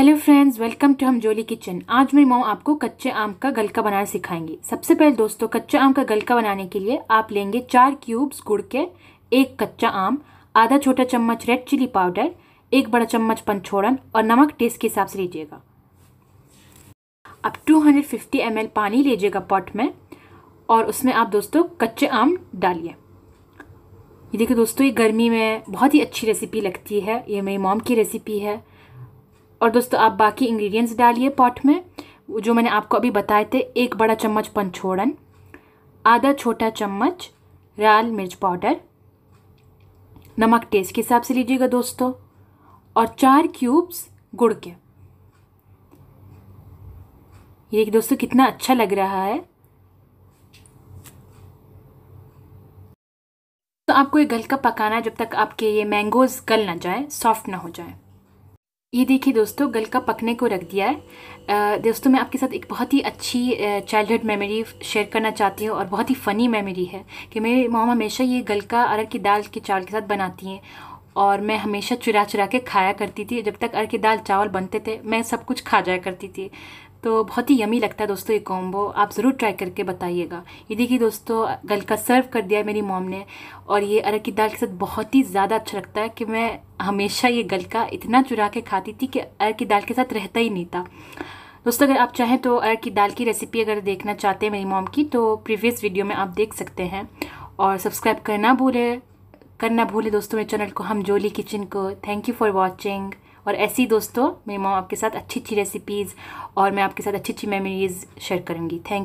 Hello friends, welcome to हम जोली kitchen. आज मेरी मॉम आपको कच्चे आम का गलका बनाना सिखाएँगी। सबसे पहले दोस्तों, कच्चे आम का गलका बनाने के लिए आप लेंगे चार क्यूब्स गुड़ के, एक कच्चा आम, आधा छोटा चम्मच रेड चिली पाउडर एक बड़ा चम्मच पंचोड़न और नमक टेस्ट के हिसाब से लीजिएगा। अब 250 हंड्रेड पानी लीजिएगा पॉट में और उसमें आप दोस्तों कच्चे आम डालिए। ये देखिए दोस्तों, ये गर्मी में बहुत ही अच्छी रेसिपी लगती है। ये मेरी मॉम की रेसिपी है। और दोस्तों, आप बाकी इंग्रेडिएंट्स डालिए पॉट में। जो मैंने आपको अभी बताए थे, एक बड़ा चम्मच पंचोड़न, आधा छोटा चम्मच लाल मिर्च पाउडर, नमक टेस्ट के हिसाब से लीजिएगा दोस्तों, और चार क्यूब्स गुड़ के। ये दोस्तों, कितना अच्छा लग रहा है। तो आपको ये गल का पकाना है जब तक आपके ये मैंगोज गल ना जाए सॉफ्ट ना हो जाए। ये देखिए दोस्तों, गल का पकने को रख दिया है। दोस्तों, मैं आपके साथ एक बहुत ही अच्छी चाइल्डहुड मेमोरी शेयर करना चाहती हूँ और बहुत ही फ़नी मेमोरी है कि मेरी मामा हमेशा ये गल का अरहर की दाल के चावल के साथ बनाती हैं और मैं हमेशा चुरा चुरा के खाया करती थी। जब तक अरहर की दाल चावल बनते थे, मैं सब कुछ खा जाया करती थी। तो बहुत ही यमी लगता है दोस्तों ये कॉम्बो आप ज़रूर ट्राई करके बताइएगा। ये देखिए दोस्तों, गल का सर्व कर दिया है मेरी मॉम ने। और ये अरहर की दाल के साथ बहुत ही ज़्यादा अच्छा लगता है कि मैं हमेशा ये गल का इतना चुरा के खाती थी कि अरहर की दाल के साथ रहता ही नहीं था। दोस्तों, अगर आप चाहें तो अरहर की दाल की रेसिपी अगर देखना चाहते हैं मेरी मॉम की तो प्रीवियस वीडियो में आप देख सकते हैं। और सब्सक्राइब करना भूलें करना भूलें दोस्तों मेरे चैनल को, हम जोली किचन को। थैंक यू फॉर वॉचिंग और ऐसी दोस्तों, मेरी मॉम आपके साथ अच्छी अच्छी रेसिपीज़ और मैं आपके साथ अच्छी अच्छी मेमोरीज़ शेयर करूँगी थैंक